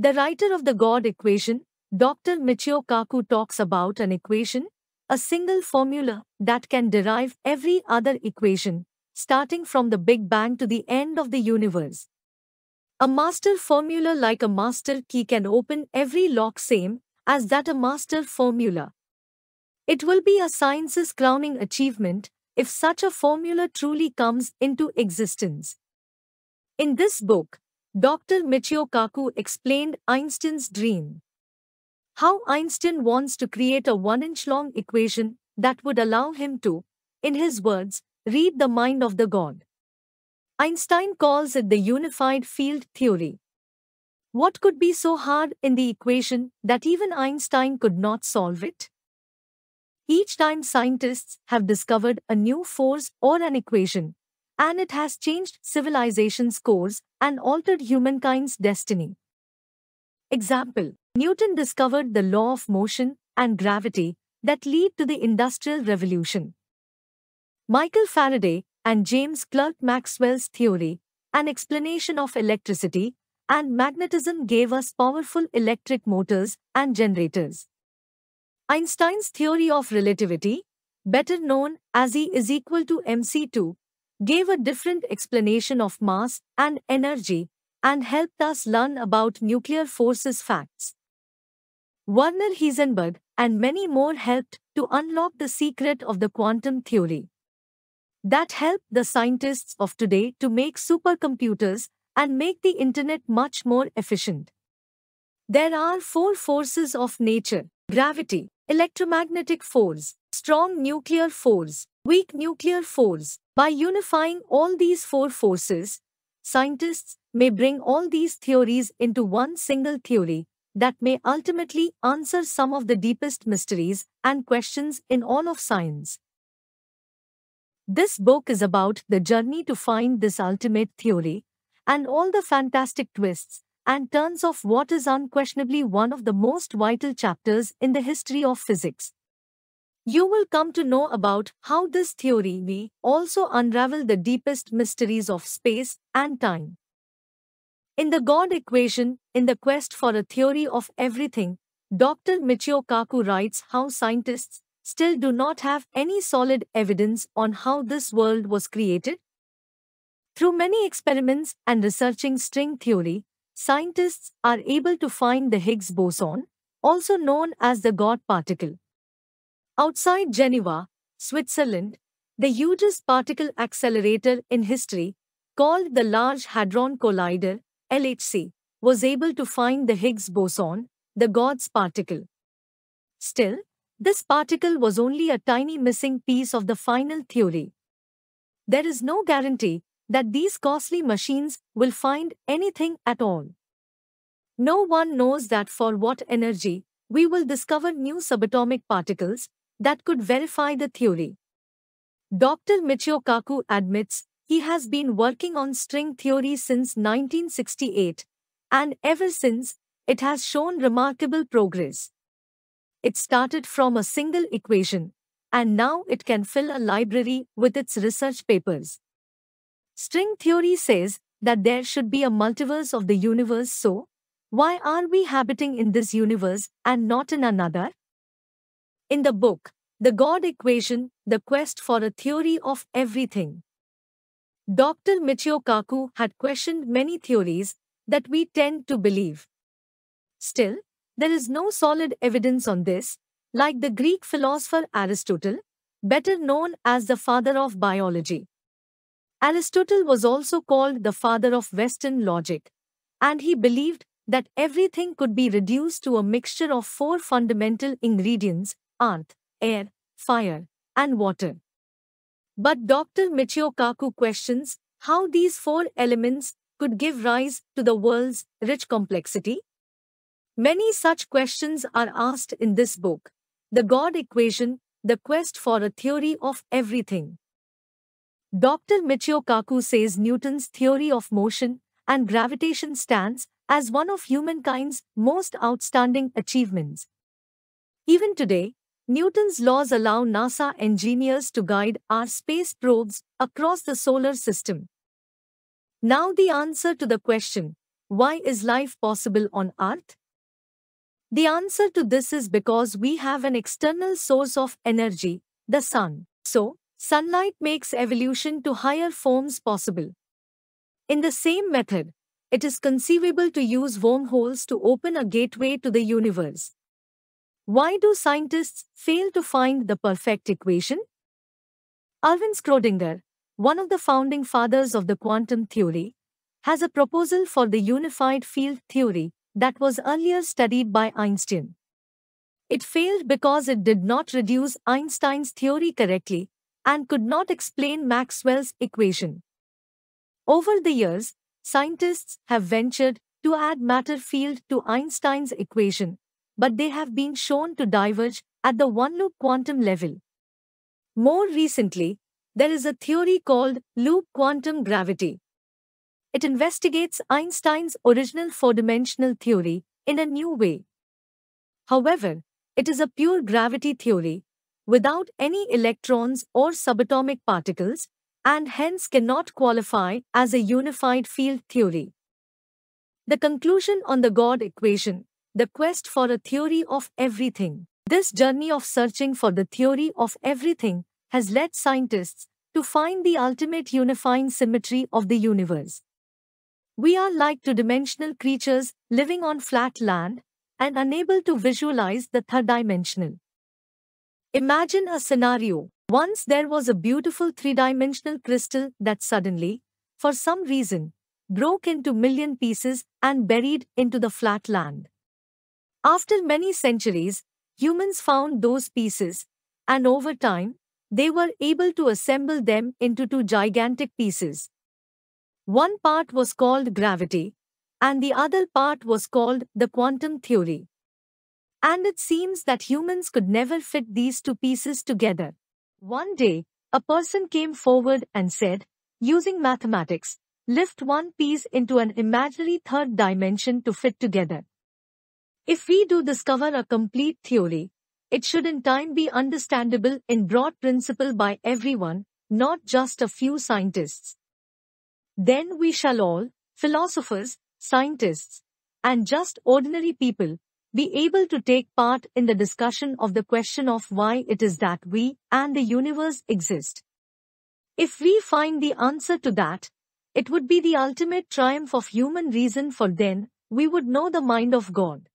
The writer of the God equation, Dr. Michio Kaku talks about an equation, a single formula that can derive every other equation, starting from the Big Bang to the end of the universe. A master formula like a master key can open every lock same as that a master formula. It will be a science's crowning achievement if such a formula truly comes into existence. In this book, Dr. Michio Kaku explained Einstein's dream. How Einstein wants to create a one inch long equation that would allow him to, in his words, read the mind of the God. Einstein calls it the unified field theory. What could be so hard in the equation that even Einstein could not solve it? Each time scientists have discovered a new force or an equation, and it has changed civilization's course and altered humankind's destiny. Example Newton discovered the law of motion and gravity that lead to the Industrial Revolution. Michael Faraday and James Clerk Maxwell's theory, an explanation of electricity and magnetism gave us powerful electric motors and generators. Einstein's theory of relativity, better known as E is equal to mc2, gave a different explanation of mass and energy and helped us learn about nuclear forces facts. Werner Heisenberg and many more helped to unlock the secret of the quantum theory. That helped the scientists of today to make supercomputers and make the internet much more efficient. There are four forces of nature gravity, electromagnetic force, strong nuclear force, weak nuclear force. By unifying all these four forces, scientists may bring all these theories into one single theory that may ultimately answer some of the deepest mysteries and questions in all of science. This book is about the journey to find this ultimate theory and all the fantastic twists and turns of what is unquestionably one of the most vital chapters in the history of physics. You will come to know about how this theory may also unravel the deepest mysteries of space and time. In the God equation, in the quest for a theory of everything, Dr. Michio Kaku writes how scientists still do not have any solid evidence on how this world was created. Through many experiments and researching string theory, scientists are able to find the Higgs boson, also known as the God particle. Outside Geneva, Switzerland, the hugest particle accelerator in history, called the Large Hadron Collider, LHC, was able to find the Higgs boson, the God's particle. Still, this particle was only a tiny missing piece of the final theory. There is no guarantee that these costly machines will find anything at all. No one knows that for what energy we will discover new subatomic particles that could verify the theory. Dr. Michio Kaku admits he has been working on string theory since 1968, and ever since, it has shown remarkable progress. It started from a single equation, and now it can fill a library with its research papers. String theory says that there should be a multiverse of the universe so, why are we habiting in this universe and not in another? In the book, The God Equation, The Quest for a Theory of Everything, Dr. Michio Kaku had questioned many theories that we tend to believe. Still, there is no solid evidence on this, like the Greek philosopher Aristotle, better known as the father of biology. Aristotle was also called the father of Western logic, and he believed that everything could be reduced to a mixture of four fundamental ingredients earth, air, fire, and water. But Dr. Michio Kaku questions how these four elements could give rise to the world's rich complexity. Many such questions are asked in this book, The God Equation, The Quest for a Theory of Everything. Dr. Michio Kaku says Newton's theory of motion and gravitation stands as one of humankind's most outstanding achievements. Even today, Newton's laws allow NASA engineers to guide our space probes across the solar system. Now the answer to the question, why is life possible on Earth? The answer to this is because we have an external source of energy, the sun. So, sunlight makes evolution to higher forms possible. In the same method, it is conceivable to use wormholes to open a gateway to the universe. Why do scientists fail to find the perfect equation? Alvin Schrödinger, one of the founding fathers of the quantum theory, has a proposal for the unified field theory that was earlier studied by Einstein. It failed because it did not reduce Einstein's theory correctly and could not explain Maxwell's equation. Over the years, scientists have ventured to add matter field to Einstein's equation, but they have been shown to diverge at the one-loop quantum level. More recently, there is a theory called loop quantum gravity. It investigates Einstein's original four-dimensional theory in a new way. However, it is a pure gravity theory, without any electrons or subatomic particles, and hence cannot qualify as a unified field theory. The conclusion on the God equation, the quest for a theory of everything. This journey of searching for the theory of everything has led scientists to find the ultimate unifying symmetry of the universe. We are like two-dimensional creatures living on flat land and unable to visualize the third-dimensional. Imagine a scenario. Once there was a beautiful three-dimensional crystal that suddenly, for some reason, broke into million pieces and buried into the flat land. After many centuries, humans found those pieces, and over time, they were able to assemble them into two gigantic pieces. One part was called gravity, and the other part was called the quantum theory. And it seems that humans could never fit these two pieces together. One day, a person came forward and said, using mathematics, lift one piece into an imaginary third dimension to fit together. If we do discover a complete theory, it should in time be understandable in broad principle by everyone, not just a few scientists. Then we shall all, philosophers, scientists, and just ordinary people, be able to take part in the discussion of the question of why it is that we and the universe exist. If we find the answer to that, it would be the ultimate triumph of human reason for then, we would know the mind of God.